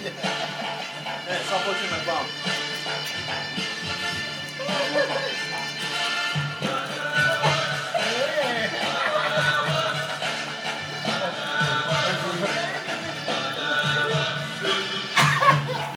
yeah.